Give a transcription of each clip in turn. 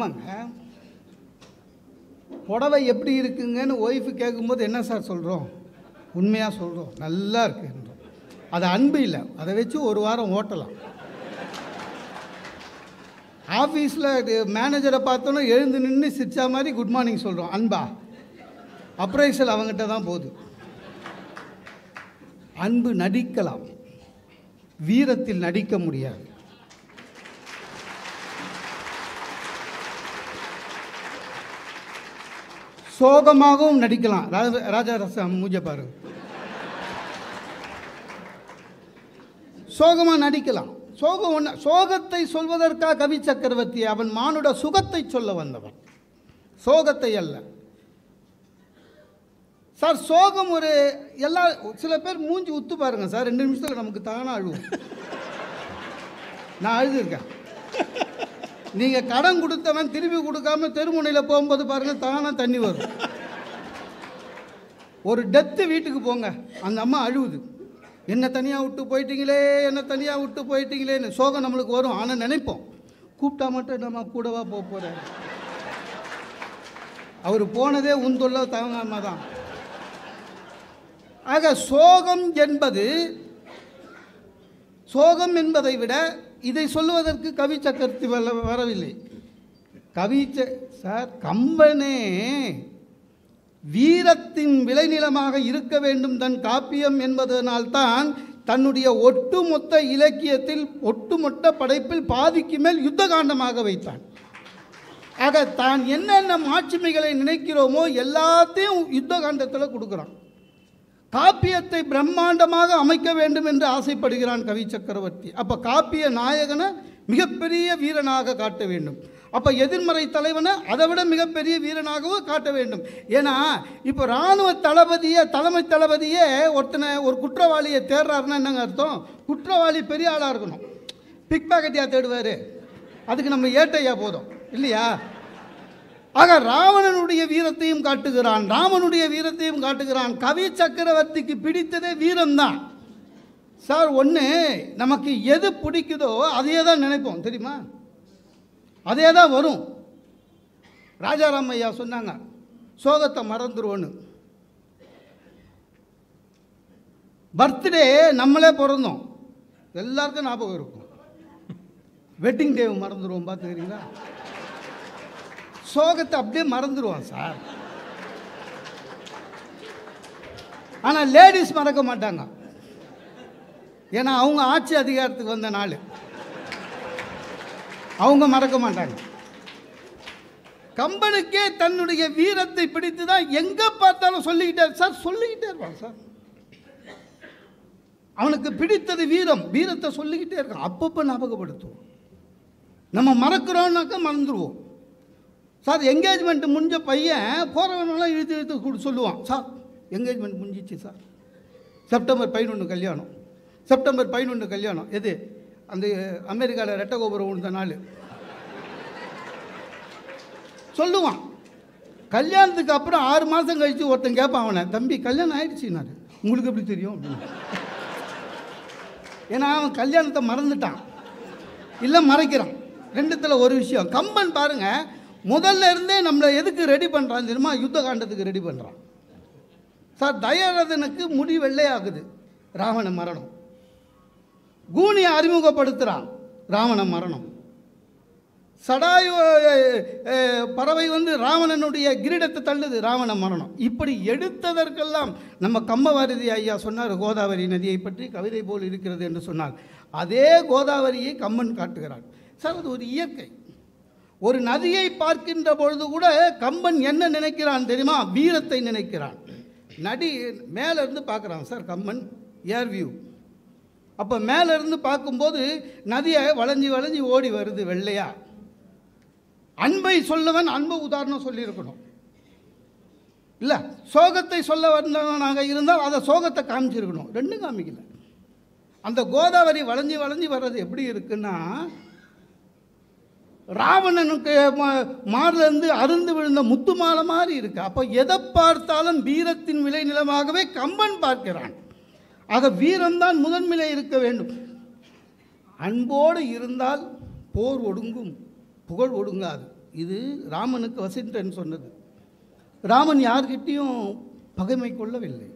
ஆமாங்க. புடவை எப்படி இருக்குங்கன்னு ஒய்ஃபு கேட்கும்போது என்ன சார் சொல்கிறோம் உண்மையாக சொல்கிறோம் நல்லா இருக்குன்றோம் அது அன்பு இல்லை. அதை வச்சு ஒரு வாரம் ஓட்டலாம். ஆஃபீஸில் மேனேஜரை பார்த்தோன்னா எழுந்து நின்று சிரிச்சா மாதிரி குட் மார்னிங் சொல்கிறோம் அன்பா? அப்ரைசல் அவங்ககிட்ட தான் போகுது. அன்பு நடிக்கலாம். வீரத்தில் நடிக்க முடியாது. சோகமாகவும் நடிக்கலாம். ராஜ ராஜா ரசம் மூஞ்ச பாருங்க சோகமாக நடிக்கலாம். சோகம் ஒன்று சோகத்தை சொல்வதற்காக கவி சக்கரவர்த்தி அவன் மானுட சுகத்தை சொல்ல வந்தவன். சோகத்தை அல்ல. சார் சோகம் ஒரு எல்லா சில பேர் மூஞ்சி உத்து பாருங்க சார். ரெண்டு நிமிஷத்தில் நமக்கு தானாக அழுவும். நான் அழுதுருக்கேன். நீங்கள் கடன் கொடுத்தவன் திருப்பி கொடுக்காம தெருமுனையில் போகும்போது பாருங்கள் தானாக தண்ணி வரும். ஒரு டெத்து வீட்டுக்கு போங்க. அந்த அம்மா அழுவுது. என்ன தனியாக விட்டு போயிட்டீங்களே என்ன தனியாக விட்டு போயிட்டீங்களேன்னு சோகம் நம்மளுக்கு வரும். ஆனால் நினைப்போம். கூப்பிட்டா மட்டும் நம்ம கூடவா போக போகிறேன் அவர் போனதே உந்துள்ள தவங்காம தான். ஆக சோகம் என்பது சோகம் என்பதை விட இதை சொல்லுவதற்கு கவி சக்கரவர்த்தி வர வரவில்லை. கவி சார் கம்பனே வீரத்தின் விளைநிலமாக இருக்க வேண்டும் தன் காப்பியம் என்பதனால்தான் தன்னுடைய ஒட்டுமொத்த இலக்கியத்தில் ஒட்டுமொத்த படைப்பில் பாதிக்கு மேல் யுத்த காண்டமாக வைத்தான். ஆக தான் என்னென்ன மாட்சிமைகளை நினைக்கிறோமோ எல்லாத்தையும் யுத்த காண்டத்தில் கொடுக்குறான். காப்பியத்தை பிரம்மாண்டமாக அமைக்க வேண்டும் என்று ஆசைப்படுகிறான் கவி சக்கரவர்த்தி. அப்போ காப்பிய நாயகனை மிகப்பெரிய வீரனாக காட்ட வேண்டும். அப்போ எதிர்மறை தலைவனை அதை விட மிகப்பெரிய வீரனாகவும் காட்ட வேண்டும். ஏன்னா இப்போ இராணுவ தளபதியை தலைமை தளபதியே ஒருத்தனை ஒரு குற்றவாளியை தேடுறாருன்னா என்னங்க அர்த்தம்? குற்றவாளி பெரிய ஆளாக இருக்கணும். பிக் பேக்கெட்டியாக தேடுவார்? அதுக்கு நம்ம ஏட்டையா போதும். இல்லையா? ஆக ராவணனுடைய வீரத்தையும் காட்டுகிறான் ராமனுடைய வீரத்தையும் காட்டுகிறான். கவி சக்கரவர்த்திக்கு பிடித்ததே வீரம்தான். சார் ஒன்று நமக்கு எது பிடிக்குதோ அதையே தான் நினைப்போம் தெரியுமா? அதே தான் வரும். ராஜாராம் ஐயா சொன்னாங்க சோகத்தை மறந்துருவோன்னு. பர்த்டே நம்மளே பிறந்தோம். எல்லாருக்கும் ஞாபகம் இருக்கும். வெட்டிங் டே மறந்துடுவோம் பார்த்துக்கிறீங்களா? சோகத்தை அப்படியே மறந்துடுவான் சார். ஆனால் லேடிஸ் மறக்க மாட்டாங்க. ஏன்னா அவங்க ஆட்சி அதிகாரத்துக்கு வந்த நாள். அவங்க மறக்க மாட்டாங்க. கம்பனுக்கே தன்னுடைய வீரத்தை பிடித்து தான் எங்கே பார்த்தாலும் சொல்லிக்கிட்டே சார் சொல்லிக்கிட்டே இருப்பான் சார். அவனுக்கு பிடித்தது வீரம். வீரத்தை சொல்லிக்கிட்டே இருக்கான். அப்பப்போ ஞாபகப்படுத்துவோம். நம்ம மறக்கிறோம்னாக்கா மறந்துடுவோம். சார் என்கேஜ்மெண்ட் முடிஞ்ச பையன் போகிறவனெல்லாம் இழுத்து இழுத்து கொடு சொல்லுவான். சார் என்கேஜ்மெண்ட் முடிஞ்சிச்சு சார். செப்டம்பர் பதினொன்று கல்யாணம். செப்டம்பர் பதினொன்று கல்யாணம். எது? அந்த அமெரிக்காவில் ரெட்ட கோபுரம் உழுந்த நாள். சொல்லுவான். கல்யாணத்துக்கு அப்புறம் ஆறு மாதம் கழித்து ஒருத்தன் கேட்பான் அவனை தம்பி கல்யாணம் ஆயிடுச்சுன்னாரு உங்களுக்கு எப்படி தெரியும்? அப்படின்னு. ஏன்னா அவன் கல்யாணத்தை மறந்துட்டான். இல்லை மறைக்கிறான். ரெண்டுத்தில் ஒரு விஷயம். கம்பன் பாருங்கள் முதல்ல இருந்தே நம்மளை எதுக்கு ரெடி பண்ணுறான் தெரியுமா? யுத்த காண்டத்துக்கு ரெடி பண்ணுறான் சார் தயரதனுக்கு முடி வெள்ளையாகுது. ராவண மரணம். கூனியை அறிமுகப்படுத்துகிறான் ராவண மரணம். சடாயு பறவை வந்து ராவணனுடைய கிரீடத்தை தள்ளுது. ராவண மரணம். இப்படி எடுத்ததற்கெல்லாம் நம்ம கம்பவாரதி ஐயா சொன்னார் கோதாவரி நதியை பற்றி கவிதை போல் இருக்கிறது என்று சொன்னார். அதே கோதாவரியை கம்மன் காட்டுகிறார். சார் அது ஒரு இயற்கை. ஒரு நதியை பார்க்கின்ற பொழுது கூட கம்பன் என்ன நினைக்கிறான் தெரியுமா? வீரத்தை நினைக்கிறான். நடி மேலேருந்து பார்க்குறான் சார் கம்பன் ஏர் வியூ. அப்போ மேலே இருந்து பார்க்கும்போது நதியை வளைஞ்சி வளைஞ்சி ஓடி வருது வெள்ளையா. அன்பை சொல்லவன் அன்பு உதாரணம் சொல்லியிருக்கணும். இல்லை சோகத்தை சொல்ல வந்தவனாக இருந்தால் அதை சோகத்தை காமிச்சிருக்கணும். ரெண்டும் காமிக்கல. அந்த கோதாவரி வளைஞ்சி வளைஞ்சி வர்றது எப்படி இருக்குன்னா ராவணனுக்கு ம- அருந்து விழுந்த முத்து மாலை மாதிரி இருக்கு. அப்போ எதை பார்த்தாலும் வீரத்தின் விளைநிலமாகவே கம்பன் பார்க்கிறான். ஆக வீரம்தான் முதன்மையிலே இருக்க வேண்டும். அன்போடு இருந்தால் போர் ஒடுங்கும் புகழ் ஒடுங்காது. இது ராமனுக்கு வசிட்டன் சொன்னது. ராமன் யார்கிட்டையும் பகைமை கொள்ளவில்லை.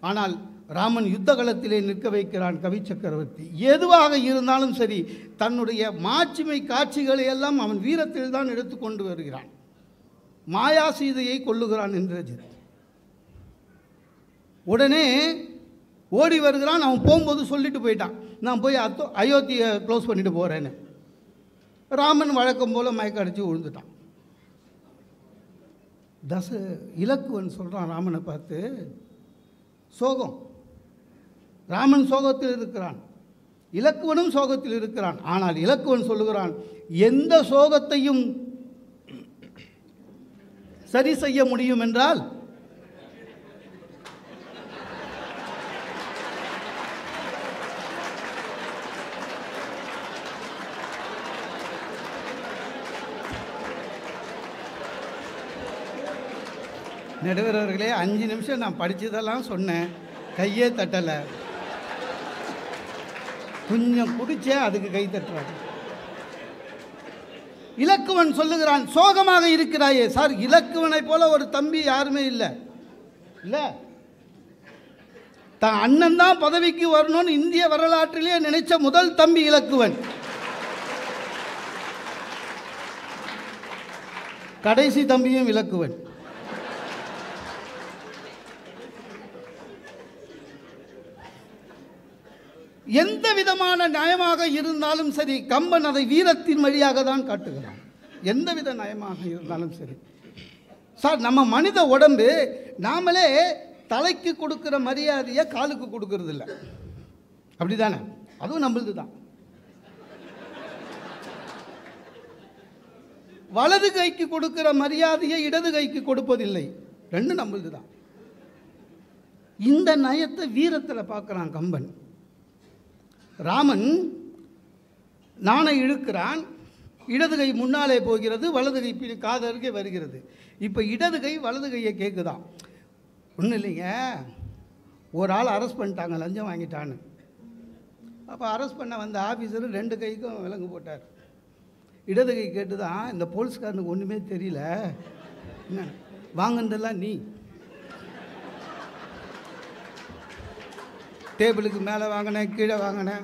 ஆனால் ராமன் யுத்த களத்திலே நிற்க வைக்கிறான் கவி சக்கரவர்த்தி. எதுவாக இருந்தாலும் சரி தன்னுடைய மாட்சிமை காட்சிகளை எல்லாம் அவன் வீரத்தில் தான் எடுத்துக்கொண்டு வருகிறான். மாயா சீதையை கொள்ளுகிறான் இந்திரஜித். உடனே ஓடி வருகிறான் அவன் போகும்போது சொல்லிட்டு போயிட்டான். நான் போய் அத்தோ அயோத்தியை க்ளோஸ் பண்ணிட்டு போகிறேன்னு ராமன் வழக்கம் போல் மயக்க அடித்து விழுந்துட்டான். தச இலக்குவன் சொல்கிறான் ராமனை பார்த்து சோகம். ராமன் சோகத்தில் இருக்கிறான். இலக்குவனும் சோகத்தில் இருக்கிறான். ஆனால் இலக்குவன் சொல்லுகிறான் எந்த சோகத்தையும் சரி செய்ய முடியும் என்றால்? நடுவரவர்களே அஞ்சு நிமிஷம் நான் படித்ததெல்லாம் சொன்னேன். கையே தட்டலை. கொஞ்சம் குடிச்சே அதுக்கு கை தட்டுறாங்க இலக்குவன் சொல்லுகிறான் சோகமாக இருக்கிறாயே சார் இலக்குவனை போல ஒரு தம்பி யாருமே இல்லை. இல்லை. தான் அண்ணன் தான் பதவிக்கு வரணும்னு இந்திய வரலாற்றிலே நினைச்ச முதல் தம்பி இலக்குவன். கடைசி தம்பியும் இலக்குவன். எந்த விதமான நியாயமாக இருந்தாலும் சரி கம்பன் அதை வீரத்தின் வழியாக தான் காட்டுகிறான். எந்த வித நயமாக இருந்தாலும் சரி. சார் நம்ம மனித உடம்பு நாமளே தலைக்கு கொடுக்குற மரியாதையை காலுக்கு கொடுக்கறது இல்லை அப்படி தானே அதுவும் நம்மளது தான் வலது கைக்கு கொடுக்கிற மரியாதையை இடது கைக்கு கொடுப்பதில்லை. ரெண்டும் நம்மளது தான் இந்த நயத்தை வீரத்தில் பார்க்குறான் கம்பன். ராமன் நாணை இழுக்கிறான் இடது கை முன்னாலே போகிறது வலது கை பின் காது அருகே வருகிறது. இப்போ இடது கை வலது கையை கேட்குதான் ஒன்றும் இல்லைங்க. ஒரு ஆள் அரெஸ்ட் பண்ணிட்டாங்க லஞ்சம் வாங்கிட்டான்னு. அப்போ அரெஸ்ட் பண்ண வந்த ஆஃபீஸர் ரெண்டு கைக்கும் விலங்கு போட்டார். இடது கை கேட்டு தான் இந்த போலீஸ்காரனுக்கு ஒன்றுமே தெரியல. என்ன? வாங்கினதெல்லாம் நீ. டேபிளுக்கு மேலே வாங்கினேன் கீழே வாங்கினேன்.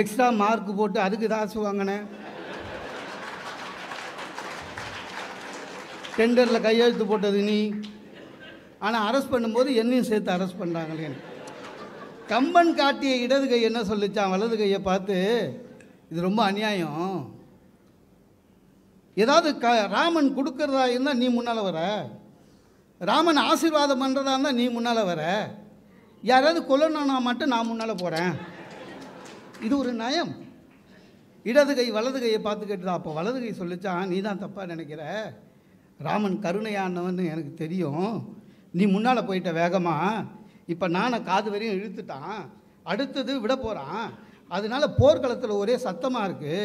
எக்ஸ்ட்ரா மார்க் போட்டு அதுக்கு காசு வாங்கினேன். டெண்டரில் கையெழுத்து போட்டது நீ. ஆனால் அரெஸ்ட் பண்ணும்போது என்னையும் சேர்த்து அரெஸ்ட் பண்ணுறாங்களே கம்பன் காட்டிய இடது கை என்ன சொல்லிச்சான் வலது கையை பார்த்து இது ரொம்ப அநியாயம். ஏதாவது க ராமன் கொடுக்கறதா இருந்தால் நீ முன்னால் வர. ராமன் ஆசீர்வாதம் பண்ணுறதா இருந்தால் நீ முன்னால் வர. யாராவது கொல்லணும்னா மட்டும் நான் முன்னால் போகிறேன் இது ஒரு நயம். இடது கை வலது கையை பார்த்து கேட்டுதான் அப்போ வலது கை சொல்லிச்சா நீ தான் தப்பாக நினைக்கிற? ராமன் கருணையானவன்னு எனக்கு தெரியும். நீ முன்னால் போயிட்ட வேகமாக இப்போ நானை காது வரையும் இழுத்துட்டான். அடுத்தது விட போகிறான் அதனால போர்க்களத்தில் ஒரே சத்தமாக இருக்குது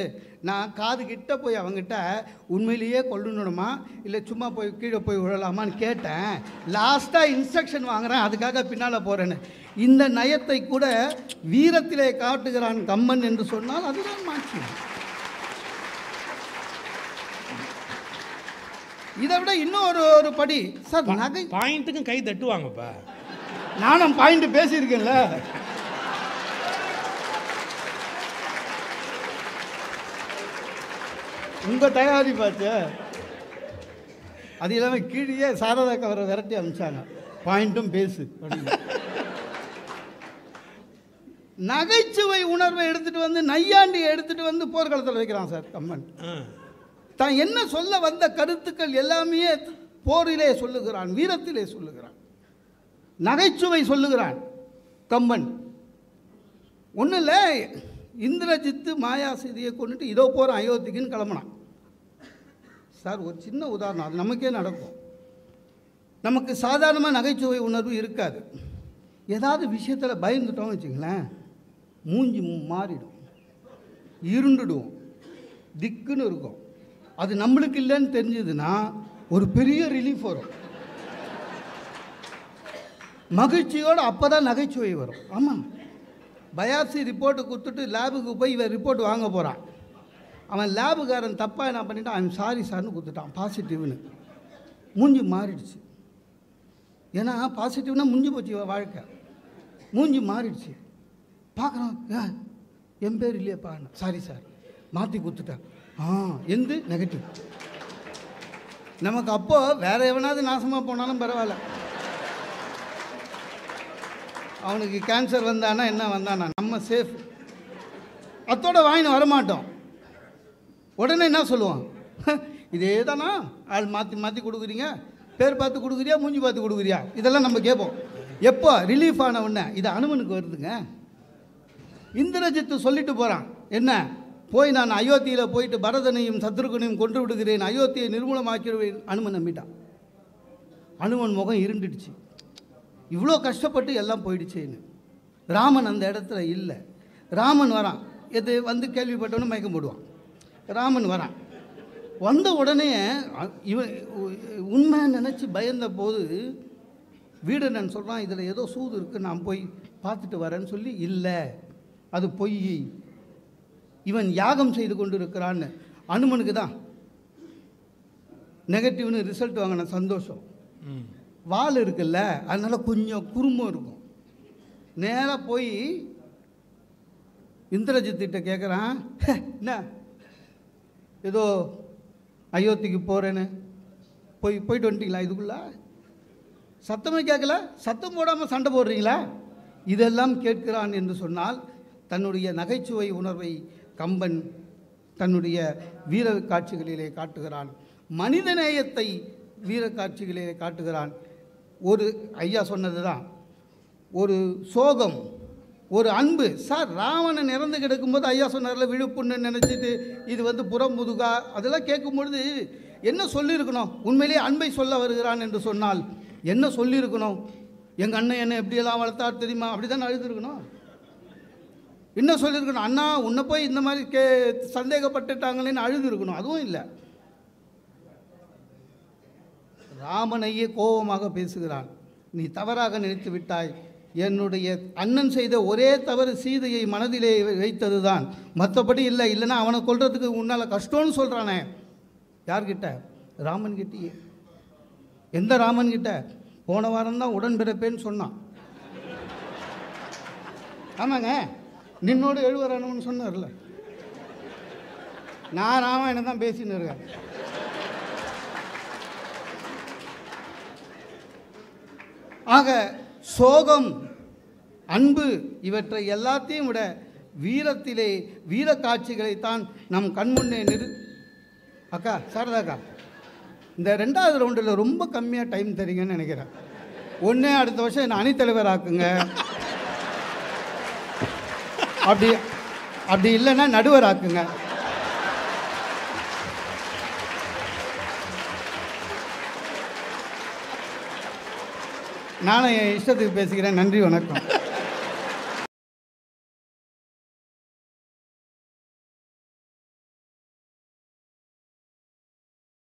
நான் காது கிட்ட போய் அவங்ககிட்ட உண்மையிலேயே கொல்லணுமா இல்லை சும்மா போய் கீழே போய் விழலாமான்னு கேட்டேன். லாஸ்ட்டாக இன்ஸ்ட்ரக்ஷன் வாங்குறேன். அதுக்காக பின்னால் போகிறேன்னு இந்த நயத்தை கூட வீரத்திலே காட்டுகிறான் கம்மன் என்று சொன்னால் அதுதான் மாட்சி. இதை விட இன்னும் ஒரு ஒரு படி. சார் நகை பாயிண்ட்டுக்கும் கை தட்டுவாங்கப்பா. நானும் பாயிண்ட் பேசியிருக்கேன்ல. உங்கள் தயாரிப்பாச்சு அது இல்லாமல் கீழே சாரதா கவரை விரட்டி அனுப்பிச்சாங்க. பாயிண்ட்டும் பேசு. நகைச்சுவை உணர்வை எடுத்துட்டு வந்து நையாண்டியை எடுத்துட்டு வந்து போர்க்களத்தில் வைக்கிறான் சார் கம்மன். தான் என்ன சொல்ல வந்த கருத்துக்கள் எல்லாமே போரிலே சொல்லுகிறான் வீரத்திலே சொல்லுகிறான். நகைச்சுவை சொல்லுகிறான் கம்பன் ஒன்றும் இல்லை இந்திரஜித்து மாயா சீதையை கொண்டுட்டு இதோ போகிறான் அயோத்திக்குன்னு கிளம்புனான். சார் ஒரு சின்ன உதாரணம். அது நமக்கே நடக்கும். நமக்கு சாதாரணமாக நகைச்சுவை உணர்வு இருக்காது. ஏதாவது விஷயத்தில் பயந்துட்டோம் வச்சுங்களேன் மூஞ்சி மாறிடும். இருண்டுடுவோம் திக்குன்னு இருக்கும். அது நம்மளுக்கு இல்லைன்னு தெரிஞ்சதுன்னா ஒரு பெரிய ரிலீஃப் வரும். மகிழ்ச்சியோடு அப்போ தான் நகைச்சுவை வரும். ஆமாம். பயாப்சி ரிப்போர்ட்டு கொடுத்துட்டு லேபுக்கு போய் இவன் ரிப்போர்ட் வாங்க போகிறான் அவன் லேபுக்காரன் தப்பாக என்ன பண்ணிட்டான்? அவன் சாரி சார்னு கொடுத்துட்டான். பாசிட்டிவ்னு மூஞ்சி மாறிடுச்சு. ஏன்னா பாசிட்டிவ்னா முடிஞ்சு போச்சு வாழ்க்கை. மூஞ்சி மாறிடுச்சு. பார்க்குறான் என் பேர் இல்லையப்பா சாரி சார் மாற்றி கொடுத்துட்டேன். ஆ எந்து? நெகட்டிவ் நமக்கு அப்போது வேற எவனாவது நாசமாக போனாலும் பரவாயில்ல. அவனுக்கு கேன்சர் வந்தானா என்ன வந்தானா? நம்ம சேஃப் அத்தோட வாங்கின்னு வரமாட்டோம். உடனே என்ன சொல்லுவான்? இதே தானா ஆள் மாற்றி மாற்றி கொடுக்குறீங்க. பேர் பார்த்து கொடுக்குறியா? மூஞ்சி பார்த்து கொடுக்குறியா? இதெல்லாம் நம்ம கேட்போம். எப்போ ரிலீஃப் ஆன உடனே இது அனுமனுக்கு வருதுங்க. இந்திரஜித்து சொல்லிட்டு போகிறான் என்ன? போய் நான் அயோத்தியில் போயிட்டு பரதனையும் சத்ருகனையும் கொன்று விடுகிறேன். அயோத்தியை நிர்மூலமாக்கிடுவேன். அனுமன் நம்பிட்டான். அனுமன் முகம் இருண்டுடுச்சு. இவ்வளோ கஷ்டப்பட்டு எல்லாம் போயிடுச்சேன்னு. ராமன் அந்த இடத்துல இல்லை. ராமன் வரான். எது வந்து கேள்விப்பட்டவனு மயக்கம் போடுவான். ராமன் வரான். வந்த உடனே இவன் உண்மை நினச்சி பயந்த போது வீடனன் சொல்கிறான் இதில் ஏதோ சூது இருக்குது நான் போய் பார்த்துட்டு வரேன்னு சொல்லி இல்லை அது பொய். இவன் யாகம் செய்து கொண்டு இருக்கிறான்னு அனுமனுக்கு தான். நெகட்டிவ்னு ரிசல்ட் வாங்கின சந்தோஷம். வால் இருக்குல்ல அதனால கொஞ்சம் குறும்பும் இருக்கும். நேராக போய் இந்திரஜித்திட்ட கேட்குறான் என்ன? ஏதோ அயோத்திக்கு போகிறேன்னு போய் போயிட்டு வந்துட்டிங்களா இதுக்குள்ளே? சத்தமே கேட்கல. சத்தம் போடாமல் சண்டை போடுறீங்களா? இதெல்லாம் கேட்கிறான் என்று சொன்னால் தன்னுடைய நகைச்சுவை உணர்வை கம்பன் தன்னுடைய வீர காட்சிகளிலே காட்டுகிறான். மனிதநேயத்தை வீர காட்சிகளிலே காட்டுகிறான். ஒரு ஐயா சொன்னது தான் ஒரு சோகம் ஒரு அன்பு. சார் ராவணன் இறந்து கிடக்கும்போது ஐயா சொன்னார்ல விழுப்புண்ணு நினச்சிட்டு இது வந்து புறம் முதுகா அதெல்லாம் கேட்கும்பொழுது என்ன சொல்லியிருக்கணும்? உண்மையிலேயே அன்பை சொல்ல வருகிறான் என்று சொன்னால் என்ன சொல்லியிருக்கணும்? எங்கள் அண்ணன் என்னை எப்படியெல்லாம் வளர்த்தார் தெரியுமா? அப்படி தானே அழுதுருக்கணும். என்ன சொல்லியிருக்கணும்? அண்ணா உன்னை போய் இந்த மாதிரி கே சந்தேகப்பட்டுட்டாங்களேன்னு அழுதுருக்கணும். அதுவும் இல்லை. ராமனையே கோபமாக பேசுகிறான். நீ தவறாக நினைத்து விட்டாய். என்னுடைய அண்ணன் செய்த ஒரே தவறு சீதையை மனதிலே வைத்தது தான் மற்றபடி இல்லை. இல்லைன்னா அவனை கொள்றதுக்கு உன்னால் கஷ்டம்னு சொல்கிறானே யார்கிட்ட? ராமன்கிட்டயே. எந்த ராமன் கிட்ட போன வாரம் தான் உடன்பிறப்பேன்னு சொன்னான். ஆமாங்க. நின்னோடு எழுவரானவன் சொன்னார்ல. நான் ராமாயணம் தான் பேசின்னு இருக்கேன். ஆக சோகம் அன்பு இவற்றை எல்லாத்தையும் விட வீரத்திலே வீர காட்சிகளைத்தான் நம் கண்முன்னே நிறு அக்கா சாரதாக்கா இந்த ரெண்டாவது ரவுண்டில் ரொம்ப கம்மியாக டைம் தரீங்கன்னு நினைக்கிறேன். ஒன்றே அடுத்த வருஷம் என்னை அணித்தலைவர் ஆக்குங்க அப்படி அப்படி இல்லைன்னா நடுவர் ஆக்குங்க நானும் என் இஷ்டத்துக்கு பேசிக்கிறேன். நன்றி வணக்கம்.